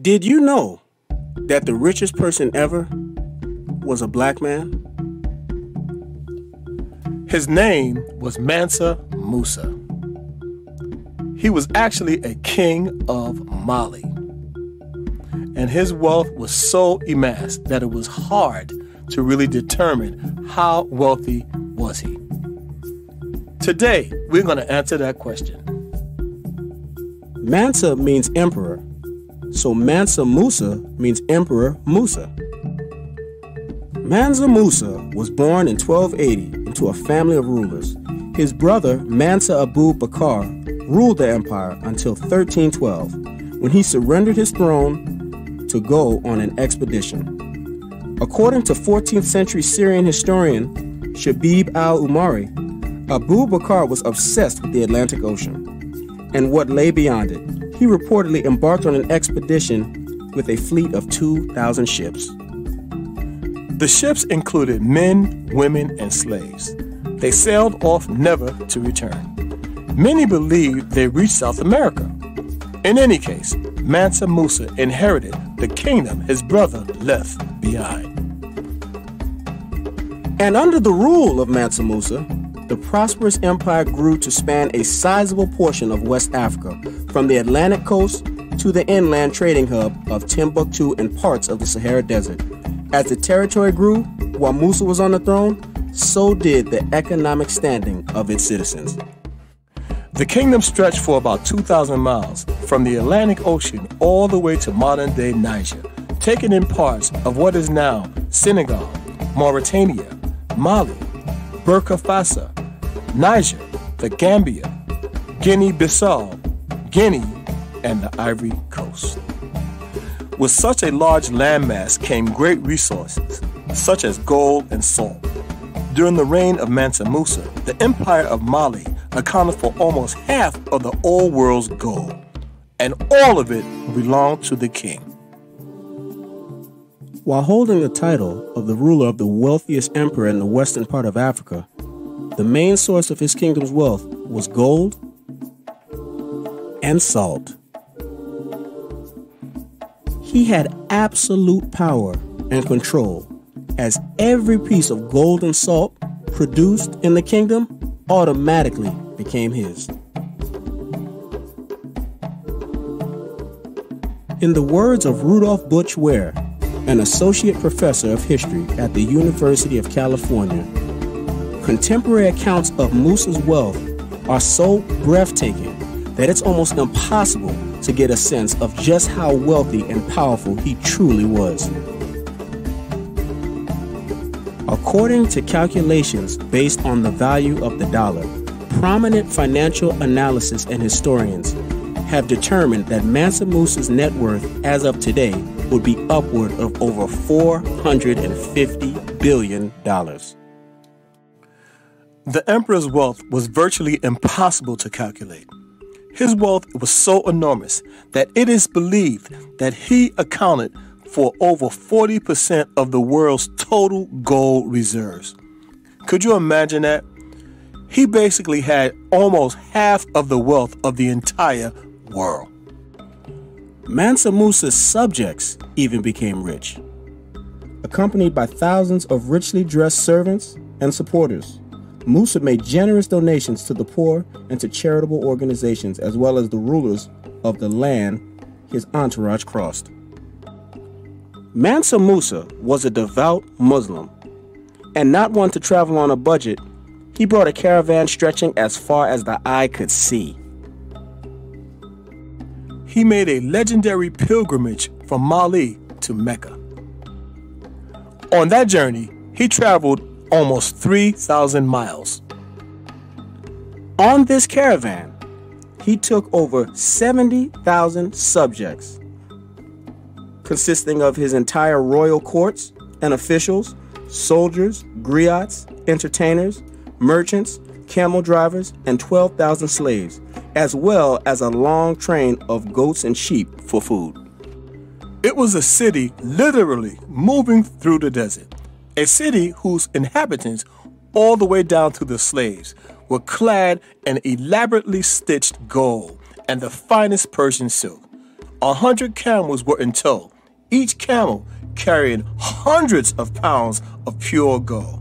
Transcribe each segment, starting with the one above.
Did you know that the richest person ever was a black man? His name was Mansa Musa. He was actually a king of Mali. And his wealth was so immense that it was hard to really determine how wealthy was he. Today, we're going to answer that question. Mansa means emperor, so Mansa Musa means Emperor Musa. Mansa Musa was born in 1280 into a family of rulers. His brother Mansa Abu Bakr ruled the empire until 1312 when he surrendered his throne to go on an expedition. According to 14th century Syrian historian Shihab al Umari, Abu Bakr was obsessed with the Atlantic Ocean and what lay beyond it. He reportedly embarked on an expedition with a fleet of 2,000 ships. The ships included men, women, and slaves. They sailed off never to return. Many believe they reached South America. In any case, Mansa Musa inherited the kingdom his brother left behind. And under the rule of Mansa Musa, the prosperous empire grew to span a sizable portion of West Africa, from the Atlantic coast to the inland trading hub of Timbuktu and parts of the Sahara Desert. As the territory grew, while Musa was on the throne, so did the economic standing of its citizens. The kingdom stretched for about 2,000 miles from the Atlantic Ocean all the way to modern day Niger, taking in parts of what is now Senegal, Mauritania, Mali, Burkina Faso, Niger, the Gambia, Guinea-Bissau, Guinea, and the Ivory Coast. With such a large landmass came great resources, such as gold and salt. During the reign of Mansa Musa, the Empire of Mali accounted for almost half of the old world's gold, and all of it belonged to the king. While holding the title of the ruler of the wealthiest emperor in the western part of Africa, the main source of his kingdom's wealth was gold and salt. He had absolute power and control, as every piece of gold and salt produced in the kingdom automatically became his. In the words of Rudolph Butch Ware, an associate professor of history at the University of California, contemporary accounts of Musa's wealth are so breathtaking that it's almost impossible to get a sense of just how wealthy and powerful he truly was. According to calculations based on the value of the dollar, prominent financial analysis and historians have determined that Mansa Musa's net worth as of today would be upward of over $450 billion. The emperor's wealth was virtually impossible to calculate. His wealth was so enormous that it is believed that he accounted for over 40% of the world's total gold reserves. Could you imagine that? He basically had almost half of the wealth of the entire world. Mansa Musa's subjects even became rich, accompanied by thousands of richly dressed servants and supporters. Musa made generous donations to the poor and to charitable organizations, as well as the rulers of the land his entourage crossed. Mansa Musa was a devout Muslim, and not one to travel on a budget, he brought a caravan stretching as far as the eye could see. He made a legendary pilgrimage from Mali to Mecca. On that journey, he traveled almost 3,000 miles. On this caravan, he took over 70,000 subjects, consisting of his entire royal courts and officials, soldiers, griots, entertainers, merchants, camel drivers, and 12,000 slaves, as well as a long train of goats and sheep for food. It was a city literally moving through the desert a city whose inhabitants, all the way down to the slaves, were clad in elaborately stitched gold and the finest Persian silk. a hundred camels were in tow, each camel carrying hundreds of pounds of pure gold.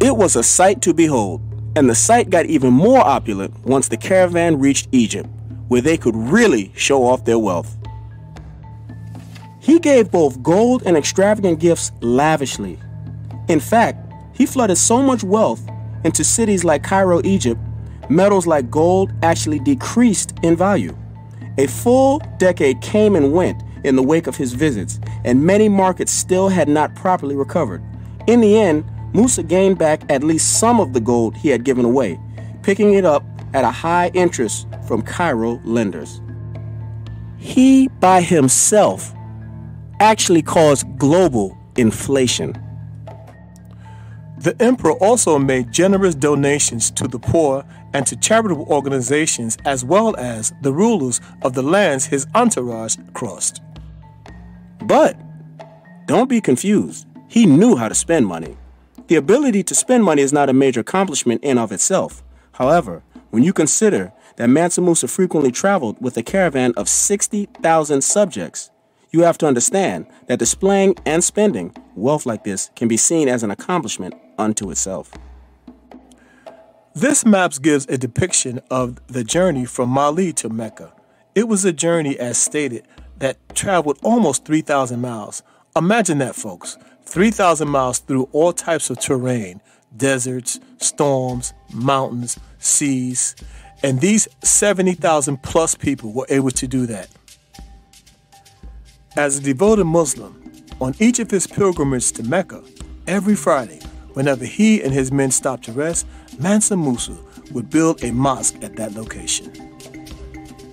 It was a sight to behold, and the sight got even more opulent once the caravan reached Egypt, where they could really show off their wealth. He gave both gold and extravagant gifts lavishly. In fact, he flooded so much wealth into cities like Cairo, Egypt, metals like gold actually decreased in value. A full decade came and went in the wake of his visits, and many markets still had not properly recovered. In the end, Musa gained back at least some of the gold he had given away, picking it up at a high interest from Cairo lenders. He by himself actually caused global inflation. The emperor also made generous donations to the poor and to charitable organizations as well as the rulers of the lands his entourage crossed. But don't be confused. He knew how to spend money. The ability to spend money is not a major accomplishment in of itself. However, when you consider that Mansa Musa frequently traveled with a caravan of 60,000 subjects, you have to understand that displaying and spending wealth like this can be seen as an accomplishment unto itself. This map gives a depiction of the journey from Mali to Mecca. It was a journey, as stated, that traveled almost 3,000 miles. Imagine that, folks 3,000 miles through all types of terrain deserts, storms, mountains, seas. And these 70,000 plus people were able to do that. As a devoted Muslim, on each of his pilgrimages to Mecca, every Friday, whenever he and his men stopped to rest, Mansa Musa would build a mosque at that location.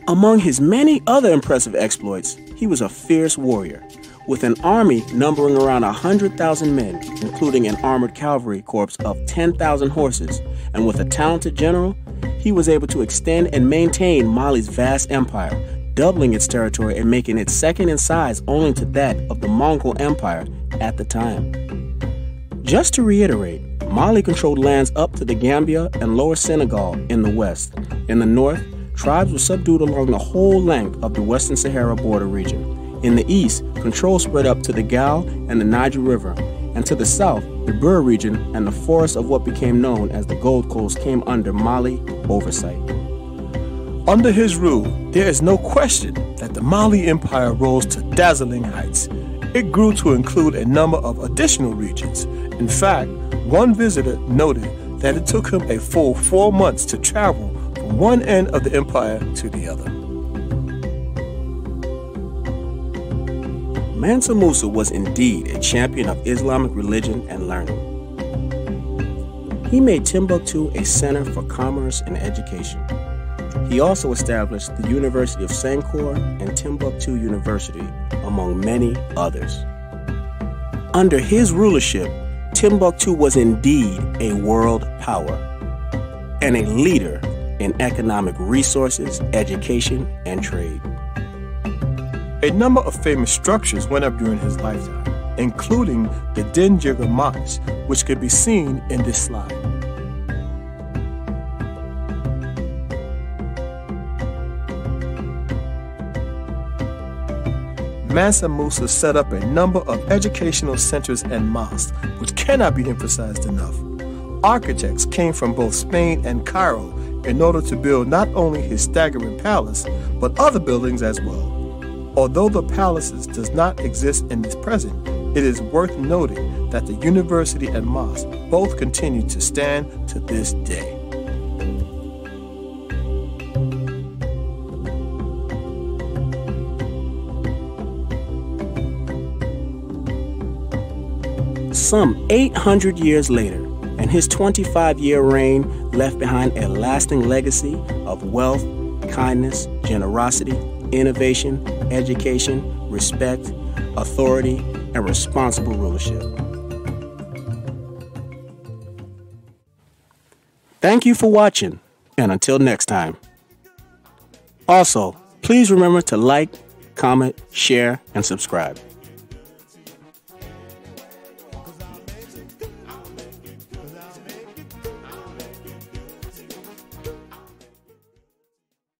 Among his many other impressive exploits, he was a fierce warrior. With an army numbering around 100,000 men, including an armored cavalry corps of 10,000 horses, and with a talented general, he was able to extend and maintain Mali's vast empire, doubling its territory and making it second in size only to that of the Mongol Empire at the time. Just to reiterate, Mali controlled lands up to the Gambia and Lower Senegal in the west. In the north, tribes were subdued along the whole length of the Western Sahara border region. In the east, control spread up to the Gao and the Niger River, and to the south, the Bur region and the forests of what became known as the Gold Coast came under Mali oversight. Under his rule, there is no question that the Mali Empire rose to dazzling heights. It grew to include a number of additional regions. In fact, one visitor noted that it took him a full four months to travel from one end of the empire to the other. Mansa Musa was indeed a champion of Islamic religion and learning. He made Timbuktu a center for commerce and education. He also established the University of Sankore and Timbuktu University, among many others. Under his rulership, Timbuktu was indeed a world power and a leader in economic resources, education, and trade. A number of famous structures went up during his lifetime, including the Djingar Mosque, which could be seen in this slide. Mansa Musa set up a number of educational centers and mosques, which cannot be emphasized enough. Architects came from both Spain and Cairo in order to build not only his staggering palace, but other buildings as well. Although the palaces does not exist in its present, it is worth noting that the university and mosque both continue to stand to this day. Some 800 years later, and his 25 year reign left behind a lasting legacy of wealth, kindness, generosity, innovation, education, respect, authority, and responsible rulership. Thank you for watching, and until next time. Also, please remember to like, comment, share, and subscribe.